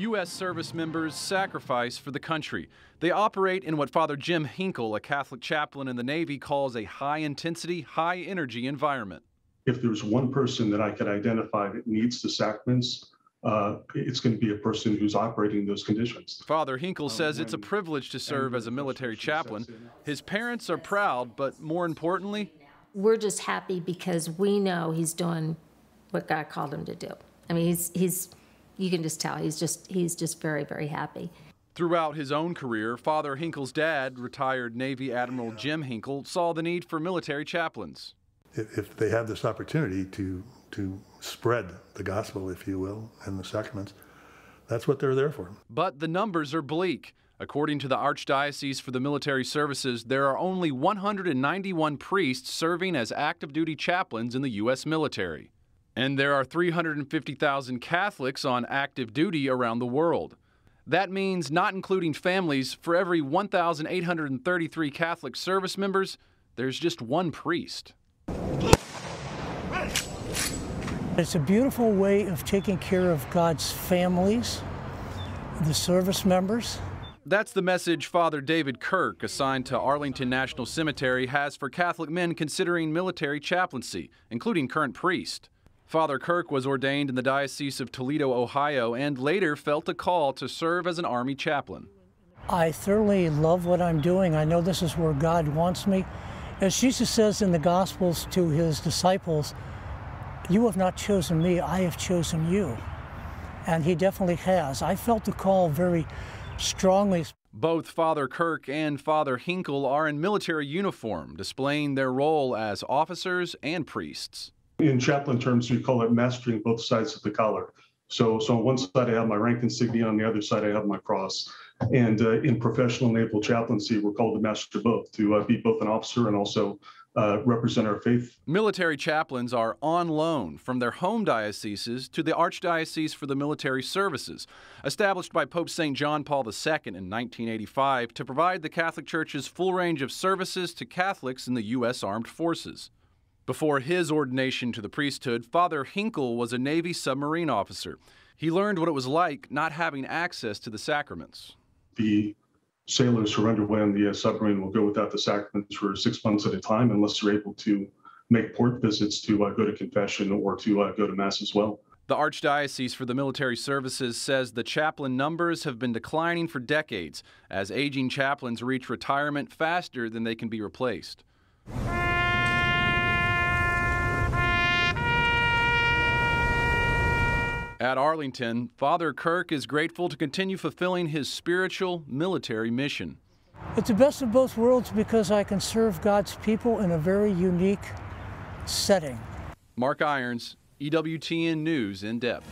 U.S. service members sacrifice for the country. They operate in what Father Jim Hinkle, a Catholic chaplain in the Navy, calls a high intensity, high energy environment. If there's one person that I could identify that needs the sacraments, uh, it's going to be a person who's operating those conditions. Father Hinkle says it's a privilege to serve as a military chaplain. His parents are proud, but more importantly, we're just happy because we know he's doing what God called him to do. I mean, he's he's you can just tell he's just he's just very very happy. Throughout his own career, Father Hinkle's dad, retired Navy Admiral Jim Hinkle, saw the need for military chaplains. If they have this opportunity to to spread the gospel, if you will, and the sacraments, that's what they're there for. But the numbers are bleak. According to the Archdiocese for the Military Services, there are only 191 priests serving as active duty chaplains in the U.S. military. And there are 350,000 Catholics on active duty around the world. That means, not including families, for every 1,833 Catholic service members, there's just one priest. It's a beautiful way of taking care of God's families, the service members. That's the message Father David Kirk, assigned to Arlington National Cemetery, has for Catholic men considering military chaplaincy, including current priest. Father Kirk was ordained in the Diocese of Toledo, Ohio, and later felt a call to serve as an Army chaplain. I thoroughly love what I'm doing. I know this is where God wants me. As Jesus says in the Gospels to his disciples, you have not chosen me, I have chosen you. And he definitely has. I felt the call very strongly. Both Father Kirk and Father Hinkle are in military uniform, displaying their role as officers and priests. In chaplain terms, we call it mastering both sides of the collar. So, so on one side I have my rank insignia, on the other side I have my cross. And uh, in professional naval chaplaincy, we're called to master both, to uh, be both an officer and also uh, represent our faith. Military chaplains are on loan from their home dioceses to the Archdiocese for the Military Services, established by Pope St. John Paul II in 1985 to provide the Catholic Church's full range of services to Catholics in the U.S. Armed Forces. Before his ordination to the priesthood, Father Hinkle was a Navy submarine officer. He learned what it was like not having access to the sacraments. The sailors who are underway on the uh, submarine will go without the sacraments for six months at a time unless they're able to make port visits to uh, go to confession or to uh, go to Mass as well. The Archdiocese for the Military Services says the chaplain numbers have been declining for decades as aging chaplains reach retirement faster than they can be replaced. At Arlington, Father Kirk is grateful to continue fulfilling his spiritual military mission. It's the best of both worlds because I can serve God's people in a very unique setting. Mark Irons, EWTN News in depth.